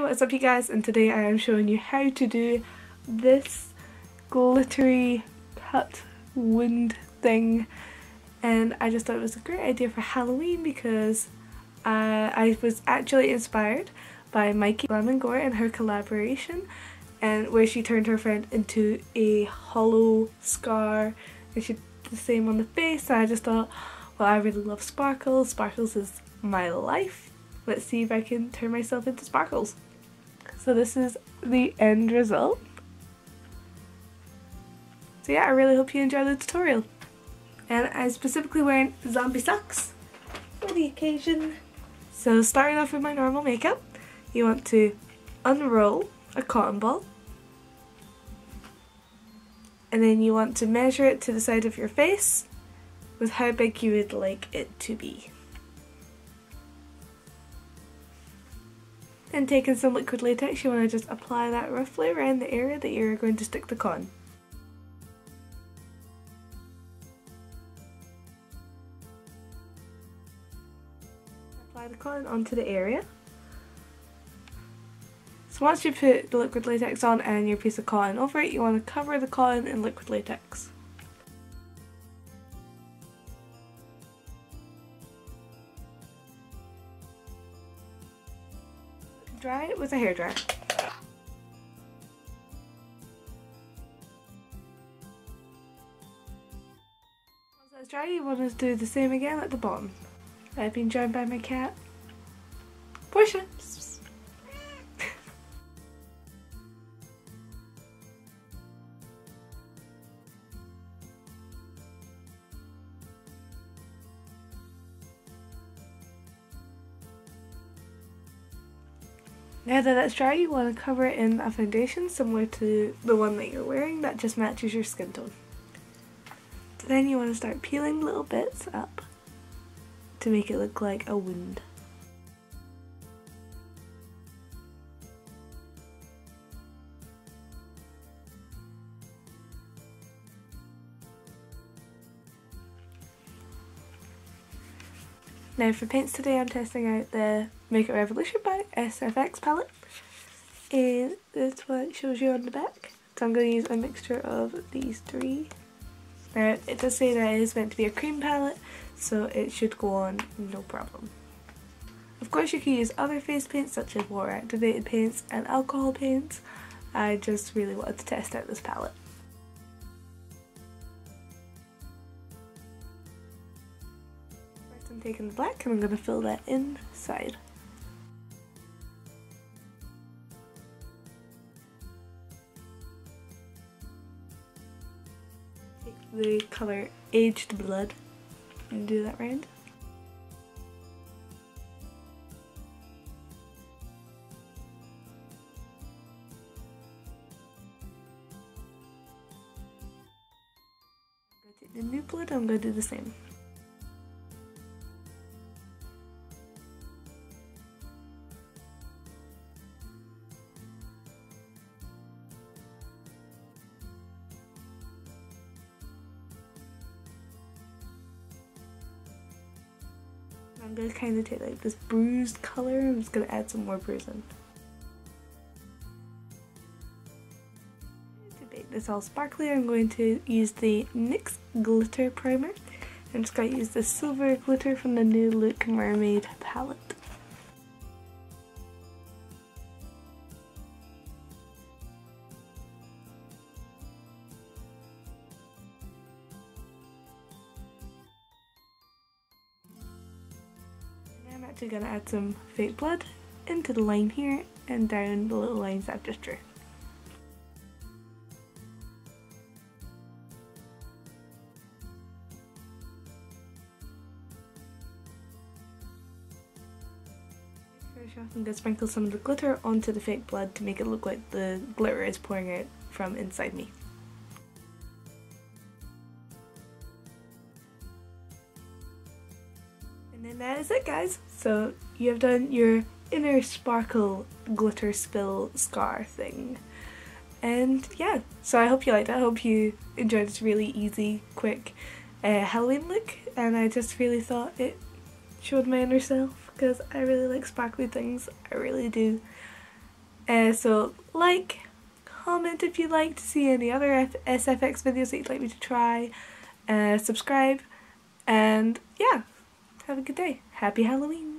What's up you guys? And today I am showing you how to do this glittery cut wound thing. And I just thought it was a great idea for Halloween because uh, I was actually inspired by Mykie Glam&Gore and her collaboration and where she turned her friend into a hollow scar and she did the same on the face. So I just thought, well I really love sparkles. Sparkles is my life Let's see if I can turn myself into sparkles. So this is the end result. So yeah, I really hope you enjoy the tutorial. And I'm specifically wearing zombie socks for the occasion. So starting off with my normal makeup, you want to unroll a cotton ball. And then you want to measure it to the side of your face with how big you would like it to be. And taking some liquid latex, you want to just apply that roughly around the area that you're going to stick the con. Apply the con onto the area. So once you put the liquid latex on and your piece of cotton over it, you want to cover the cotton in liquid latex. Dry it with a hairdryer. Once that's dry, you want to do the same again at the bottom. I've been joined by my cat, Portia. Now that it's dry, you want to cover it in a foundation similar to the one that you're wearing that just matches your skin tone. Then you want to start peeling little bits up to make it look like a wound. Now for paints today I'm testing out the Makeup Revolution by SFX palette and that's what it shows you on the back. So I'm going to use a mixture of these three. Now it does say that it is meant to be a cream palette so it should go on no problem. Of course you can use other face paints such as water activated paints and alcohol paints. I just really wanted to test out this palette. Taking the black and I'm going to fill that inside. Take the colour Aged Blood and do that. Take the new blood, I'm going to do the same. I'm gonna kind of take like this bruised color, I'm just gonna add some more bruising. To make this all sparkly, I'm going to use the NYX Glitter Primer. I'm just to use the silver glitter from the New Look Mermaid palette. Actually going to add some fake blood into the line here and down the little lines I've just drew. First off, I'm going to sprinkle some of the glitter onto the fake blood to make it look like the glitter is pouring out from inside me. That is it guys. So you have done your inner sparkle glitter spill scar thing. And yeah, so I hope you liked it. I hope you enjoyed this really easy, quick uh, Halloween look. And I just really thought it showed my inner self because I really like sparkly things. I really do. Uh, so like, comment if you'd like to see any other F SFX videos that you'd like me to try, uh, subscribe, and yeah, have a good day. Happy Halloween!